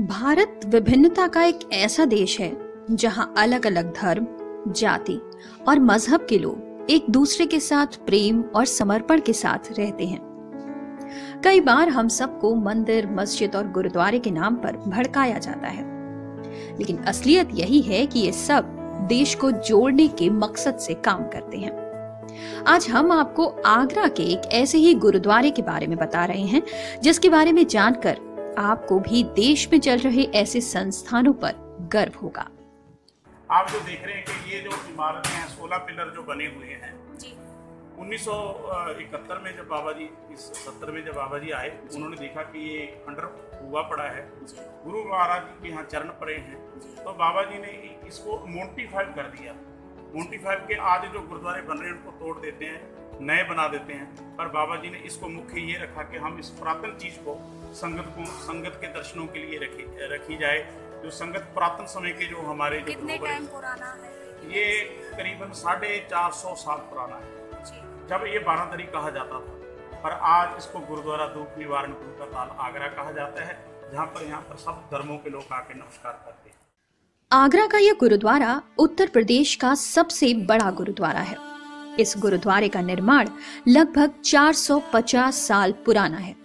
भारत विभिन्नता का एक ऐसा देश है, जहाँ अलग अलग धर्म, जाति और मज़हब के लोग एक दूसरे के साथ प्रेम और समर्पण के साथ रहते हैं। कई बार हम सबको मंदिर, मस्जिद और गुरुद्वारे के नाम पर भड़काया जाता है। लेकिन असलियत यही है कि ये सब देश को जोड़ने के मकसद से काम करते हैं। आज हम आपको आगरा के एक ऐसे ही गुरुद्वारे के बारे में बता रहे हैं, जिसके बारे में जानकर आपको भी देश में चल रहे ऐसे संस्थानों पर गर्व होगा। आप जो देख रहे हैं कि ये जो इमारतें हैं सोलह पिलर जो बने हुए हैं जी। उन्नीस सौ इकहत्तर में जब बाबा जी इस सत्तर में जब बाबा जी। आए उन्होंने देखा कि ये खंडर हुआ पड़ा है। गुरु महाराज जी के यहाँ चरण पड़े हैं। तो बाबा जी ने इसको मोन्टीफाइव कर दिया। मोन्टीफाइव के आज जो गुरुद्वारे बन रहे हैं उनको तोड़ देते हैं। नए बना देते हैं। पर बाबा जी ने इसको मुख्य ये रखा कि हम इस पुरातन चीज़ को संगत को संगत के दर्शनों के लिए रखी रखी जाए। जो संगत पुरातन समय के जो हमारे जो कितने टाइम पुराना है? ये करीबन साढ़े चार सौ साल पुराना है। जब ये बारादरी कहा जाता था पर आज इसको गुरुद्वारा दुख निवारण गुरु का ताल आगरा कहा जाता है जहाँ पर यहाँ पर सब धर्मों के लोग आके नमस्कार करते हैं। आगरा का यह गुरुद्वारा उत्तर प्रदेश का सबसे बड़ा गुरुद्वारा है। इस गुरुद्वारे का निर्माण लगभग 450 साल पुराना है।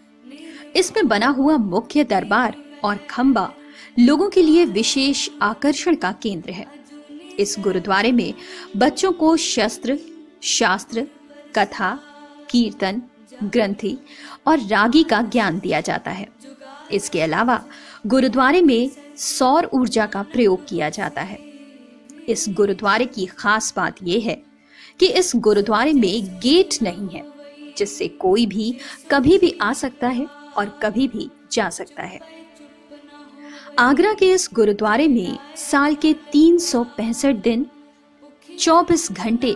इसमें बना हुआ मुख्य दरबार और खंबा लोगों के लिए विशेष आकर्षण का केंद्र है। इस गुरुद्वारे में बच्चों को शस्त्र, शास्त्र, कथा, कीर्तन, ग्रंथि और रागी का ज्ञान दिया जाता है। इसके अलावा गुरुद्वारे में सौर ऊर्जा का प्रयोग किया जाता है। इस गुरुद्वारे की खास बात यह है कि इस गुरुद्वारे में गेट नहीं है, जिससे कोई भी कभी भी आ सकता है और कभी भी जा सकता है। आगरा के इस गुरुद्वारे में साल के तीन सौ पैंसठ दिन 24 घंटे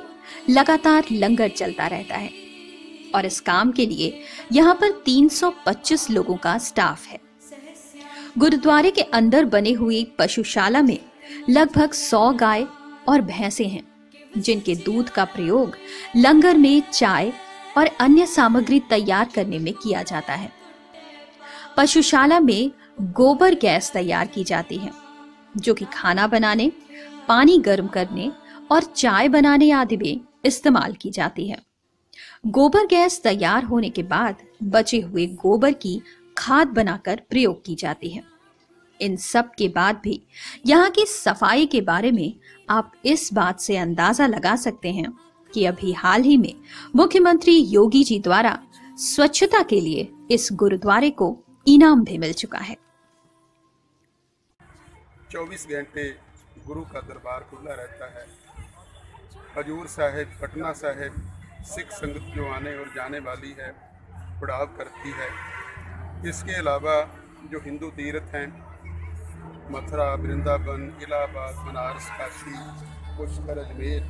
लगातार लंगर चलता रहता है और इस काम के लिए यहाँ पर 325 लोगों का स्टाफ है। गुरुद्वारे के अंदर बने हुई पशुशाला में लगभग 100 गाय और भैंसे हैं। जिनके दूध का प्रयोग लंगर में चाय और अन्य सामग्री तैयार करने में किया जाता है। पशुशाला में गोबर गैस तैयार की जाती है, जो कि खाना बनाने, पानी गर्म करने और चाय बनाने आदि में इस्तेमाल की जाती है। गोबर गैस तैयार होने के बाद बचे हुए गोबर की खाद बनाकर प्रयोग की जाती है। इन सब के बाद भी, यहाँ की सफ़ाई के बारे में आप इस बात से अंदाज़ा लगा सकते हैं कि अभी हाल ही में मुख्यमंत्री योगी जी द्वारा स्वच्छता के लिए इस गुरुद्वारे को इनाम भी मिल चुका है। 24 घंटे गुरु का दरबार खुला रहता है। हजूर साहिब, पटना साहिब, सिख संगत जो आने और जाने वाली है पड़ाव करती है। इसके अलावा जो हिंदू तीर्थ हैं मथुरा, वृंदावन, इलाहाबाद, बनारस, काशी पुष्कर अजमेर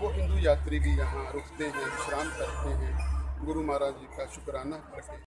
वो हिंदू यात्री भी यहाँ रुकते हैं, विश्राम करते हैं। गुरु महाराज जी का शुक्राना करके